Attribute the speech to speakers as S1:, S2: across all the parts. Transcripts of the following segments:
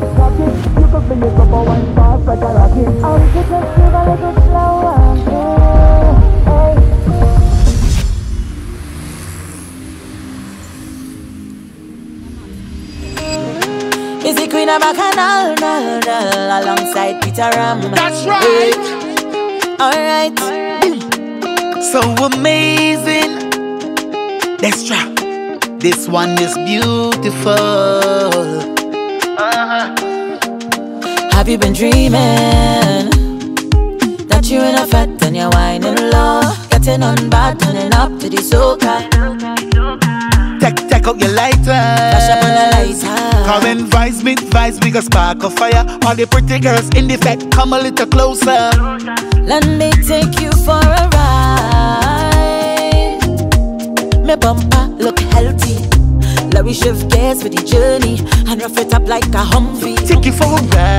S1: tock it. You can fling it up fast like a rocket.
S2: Or we could just move a little slower.
S3: Is the queen of Bacchanal, no, no, alongside Peter Ram.
S4: That's right.
S3: Alright.
S4: So amazing. Let's try. This one is beautiful.
S3: Have you been dreaming that you're in a fat and you're whining low, getting on bad, turning up to the soca,
S4: Take, take out your lighter.
S3: flash up on the lighter.
S4: Come and vibes, me vibes, we got spark of fire. All the pretty girls in the back, come a little closer.
S3: Let me take you for a ride. Me bumper look healthy. Larry shift gears for the journey and rough it up like a Humvee.
S4: Take you for a ride,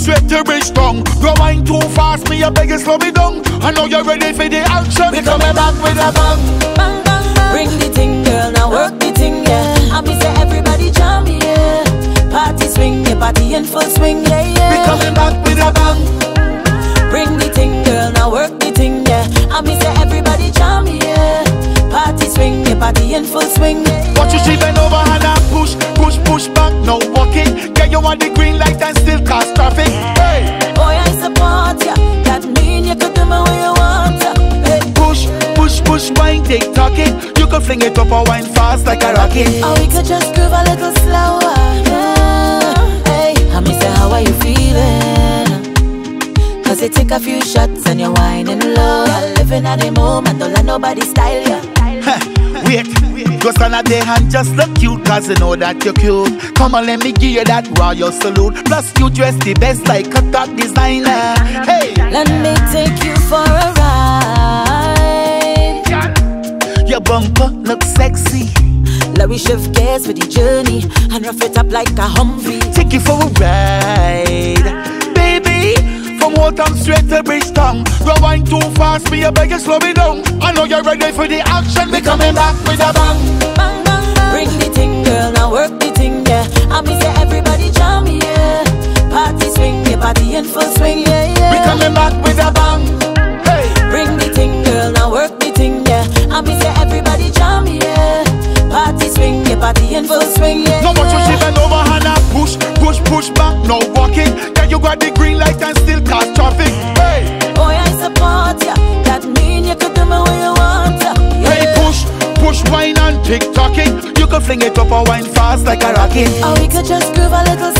S4: From Watertown straight to Bridgetown. Go wine too fast, me I beg you slow me down. I know you're ready for the action. We coming back with a bang.
S3: Bang, bang, bang. Bring the thing, girl, now work the thing, yeah. I be say everybody jam, yeah. Party swing, yeah, party in full swing, yeah, yeah.
S4: We coming back with a bang.
S3: Bring the thing, girl, now work the thing, yeah. I me say everybody jam, yeah. Party swing, yeah, party in full swing, yeah.
S4: Watch you she bend over and I push, push, push back. No walking. Get you on the green
S3: You
S4: fling it up or wine fast like a rocket.
S3: Or we could just groove a little slower. Yeah. Hey, I me say, how are you feeling? Cause it take a few shots and you're whining low. You're living at the moment, don't let nobody style ya.
S4: Wait, go stand at there and just look cute Cause you know that you're cute Come on, let me give you that royal salute Plus you dress the best like a top designer
S3: Larry shift gears for the journey and rough it up like a Humvee.
S4: Take you for a ride Baby, from Watertown straight to Bridgetown Rewind too fast, me I beg you slow me down I know you're ready for the action We coming back with a bang
S3: Bang, bang, bang. Bring the thing, girl, now work the thing, yeah. I me say everybody jam, yeah. Party swing, yeah, party in full swing, yeah, yeah.
S4: We coming back fling it up or wine fast like a rocket
S3: Or oh, we could just groove a little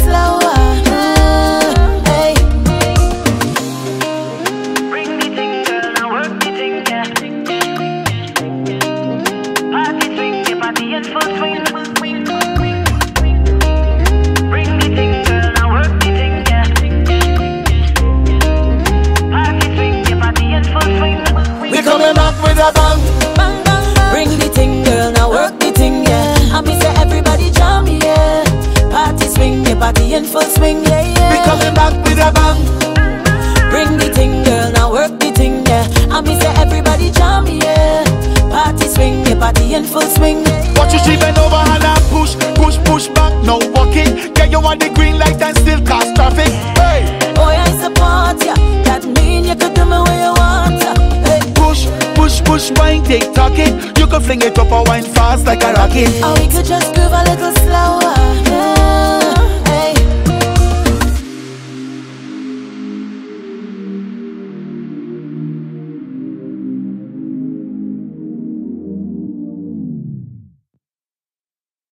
S5: swing.
S4: Watch you she bend over and I push, push, push back No walking, get you on the green light and still cause traffic Hey,
S3: Boy, I support ya. That mean you could do me where you want. Hey.
S4: push, push, push, wine, take talking You can fling it up or wine fast like a rocket
S3: Or we could just groove a little.